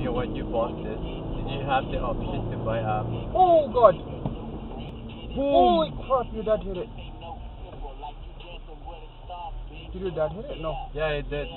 you when you bought this, did you have the option to buy a? Oh God! Boom! Holy crap, your you. Hit it. Did your dad hit it? No. Yeah, it did.